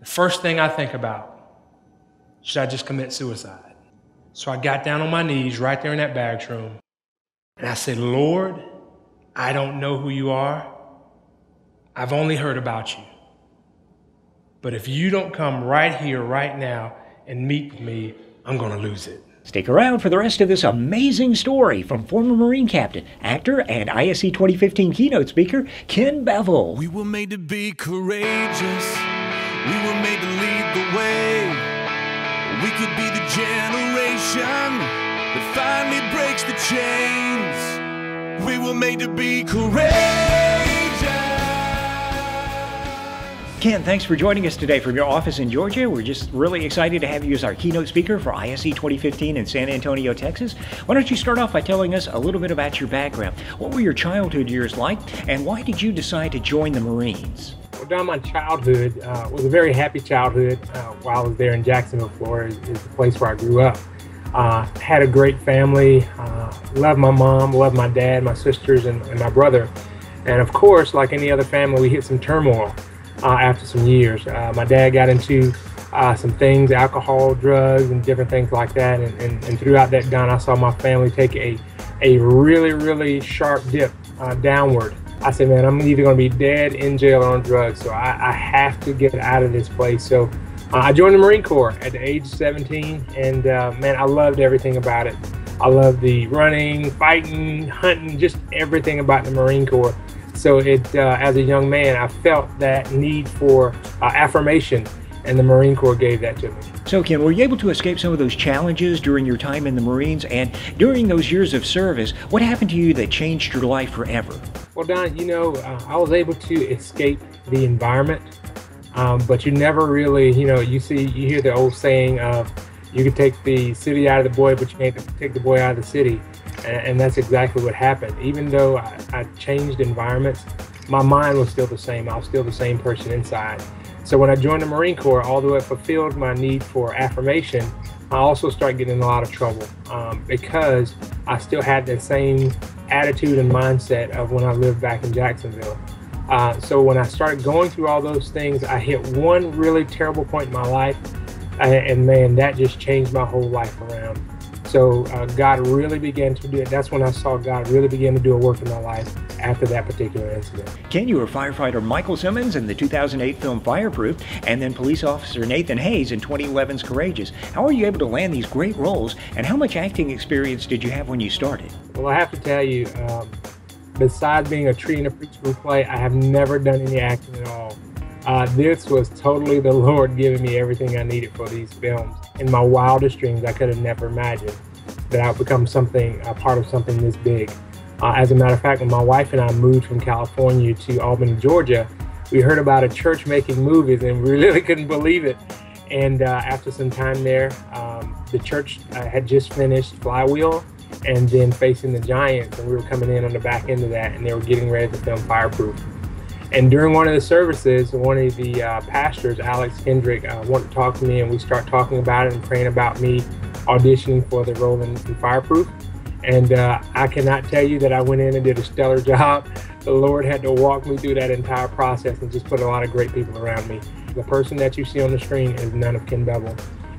The first thing I think about, should I just commit suicide? So I got down on my knees right there in that barracks room and I said, Lord, I don't know who you are. I've only heard about you. But if you don't come right here, right now, and meet with me, I'm going to lose it. Stick around for the rest of this amazing story from former Marine captain, actor, and ISC 2015 keynote speaker, Ken Bevel. We were made to be courageous. We were made to lead the way. We could be the generation that finally breaks the chains. We were made to be courageous. Ken, thanks for joining us today from your office in Georgia. We're just really excited to have you as our keynote speaker for ISC 2015 in San Antonio, Texas. Why don't you start off by telling us a little bit about your background? What were your childhood years like, and why did you decide to join the Marines? Well, my childhood uh, was a very happy childhood. Uh, while I was there in Jacksonville, Florida, is, is the place where I grew up. Uh, had a great family. Uh, loved my mom, loved my dad, my sisters, and, and my brother. And of course, like any other family, we hit some turmoil uh, after some years. Uh, my dad got into uh, some things, alcohol, drugs, and different things like that. And, and, and, throughout that down, I saw my family take a, a really, really sharp dip downward. I said, man, I'm either going to be dead, in jail, or on drugs. So I, I have to get out of this place. So uh, I joined the Marine Corps at the age of 17. And uh, man, I loved everything about it. I loved the running, fighting, hunting, just everything about the Marine Corps. So it, uh, as a young man, I felt that need for uh, affirmation, and the Marine Corps gave that to me. So, Ken, were you able to escape some of those challenges during your time in the Marines? And during those years of service, what happened to you that changed your life forever? Well, Don, you know, uh, I was able to escape the environment, um, but you never really, you know, you see, you hear the old saying of, you can take the city out of the boy, but you can't take the boy out of the city. And, and that's exactly what happened. Even though I, I, changed environments, my mind was still the same. I was still the same person inside. So when I joined the Marine Corps, although it fulfilled my need for affirmation, I also started getting in a lot of trouble um, because I still had the same attitude and mindset of when I lived back in Jacksonville. Uh, so when I started going through all those things, I hit one really terrible point in my life, and man, that just changed my whole life around. So uh, God really began to do it. That's when I saw God really begin to do a work in my life after that particular incident. Ken, you were firefighter Michael Simmons in the 2008 film Fireproof, and then police officer Nathan Hayes in 2011's Courageous. How are you able to land these great roles, and how much acting experience did you have when you started? Well, I have to tell you, um, besides being a tree in a preschool play, I have never done any acting at all. Uh, this was totally the Lord giving me everything I needed for these films in my wildest dreams, I could have never imagined that I would become something, a part of something this big. Uh, as a matter of fact, when my wife and I moved from California to Albany, Georgia, we heard about a church making movies and we really couldn't believe it. And uh, after some time there, um, the church uh, had just finished Flywheel and then Facing the Giants, and we were coming in on the back end of that, and they were getting ready to film Fireproof. And during one of the services, one of the uh, pastors, Alex Kendrick, uh, wanted to talk to me, and we start talking about it and praying about me auditioning for the role in, in Fireproof. And uh, I cannot tell you that I went in and did a stellar job. The Lord had to walk me through that entire process and just put a lot of great people around me. The person that you see on the screen is none of Ken Bevel.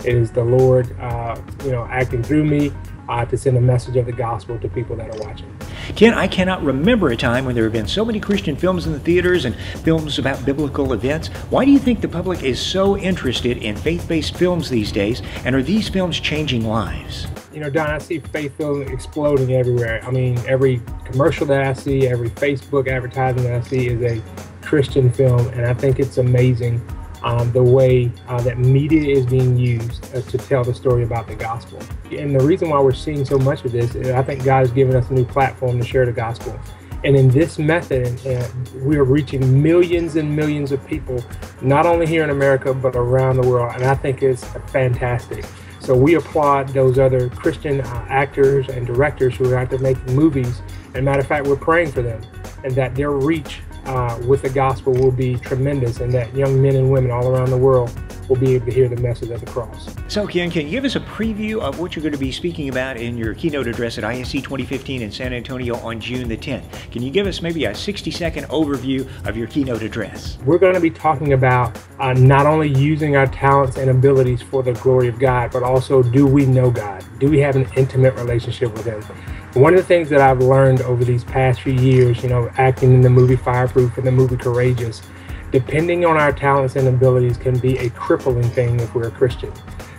It is the Lord, uh, you know, acting through me uh, to send a message of the gospel to people that are watching. Ken, I cannot remember a time when there have been so many Christian films in the theaters and films about biblical events. Why do you think the public is so interested in faith based films these days? And are these films changing lives? You know, Don, I see faith films exploding everywhere. I mean, every commercial that I see, every Facebook advertising that I see is a Christian film, and I think it's amazing um, the way uh, that media is being used uh, to tell the story about the gospel. And the reason why we're seeing so much of this is I think God has given us a new platform to share the gospel. And in this method, uh, we are reaching millions and millions of people, not only here in America, but around the world. And I think it's fantastic. So we applaud those other Christian uh, actors and directors who are out there making movies. And matter of fact, we're praying for them and that their reach uh, with the gospel will be tremendous and that young men and women all around the world will be able to hear the message of the cross. So, Ken, can you give us a preview of what you're going to be speaking about in your keynote address at ISC 2015 in San Antonio on June the 10th? Can you give us maybe a 60 second overview of your keynote address? We're going to be talking about uh, not only using our talents and abilities for the glory of God, but also do we know God? Do we have an intimate relationship with Him? One of the things that I've learned over these past few years, you know, acting in the movie Fireproof and the movie Courageous, depending on our talents and abilities can be a crippling thing if we're a Christian.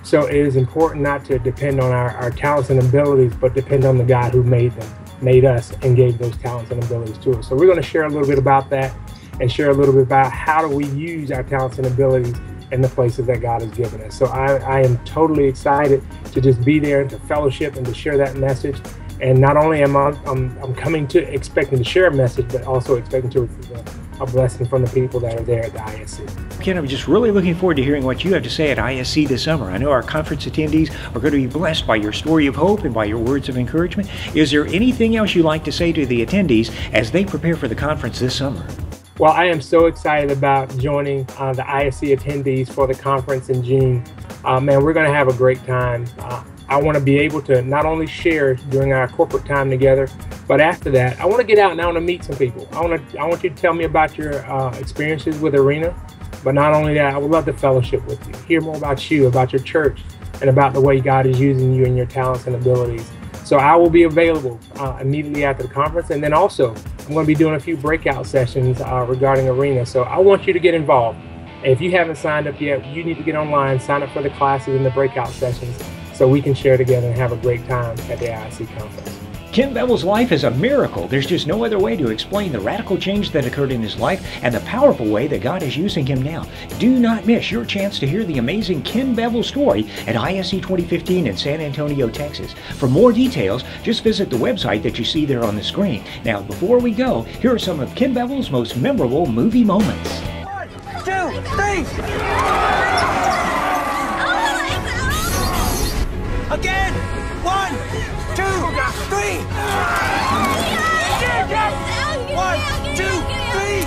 So it is important not to depend on our, our talents and abilities, but depend on the God who made them, made us, and gave those talents and abilities to us. So we're going to share a little bit about that and share a little bit about how do we use our talents and abilities in the places that God has given us. So I, I am totally excited to just be there and to fellowship and to share that message. And not only am I I'm, I'm coming to expecting to share a message, but also expecting to receive a blessing from the people that are there at the ISC. Ken, I'm just really looking forward to hearing what you have to say at ISC this summer. I know our conference attendees are going to be blessed by your story of hope and by your words of encouragement. Is there anything else you'd like to say to the attendees as they prepare for the conference this summer? Well, I am so excited about joining uh, the ISC attendees for the conference in June. Uh, man, we're going to have a great time. Uh, I want to be able to not only share during our corporate time together, but after that, I want to get out and I want to meet some people. I want to I want you to tell me about your uh, experiences with Arena, but not only that, I would love to fellowship with you, hear more about you, about your church, and about the way God is using you and your talents and abilities. So I will be available uh, immediately after the conference, and then also I'm going to be doing a few breakout sessions uh, regarding Arena. So I want you to get involved. if you haven't signed up yet, you need to get online, sign up for the classes and the breakout sessions so we can share together and have a great time at the ISC conference. Ken Bevel's life is a miracle. There's just no other way to explain the radical change that occurred in his life and the powerful way that God is using him now. Do not miss your chance to hear the amazing Ken Bevel story at ISC 2015 in San Antonio, Texas. For more details, just visit the website that you see there on the screen. Now, before we go, here are some of Ken Bevel's most memorable movie moments. One, two, three! Again! One, two, three! One, two, three!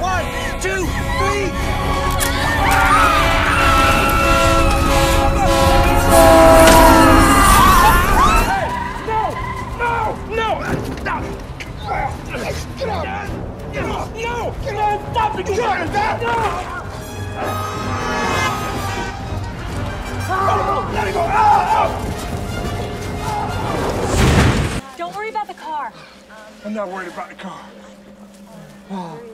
One, two, three! No! No! Stop it! No! Let it go! Don't worry about the car. I'm not worried about the car. Oh.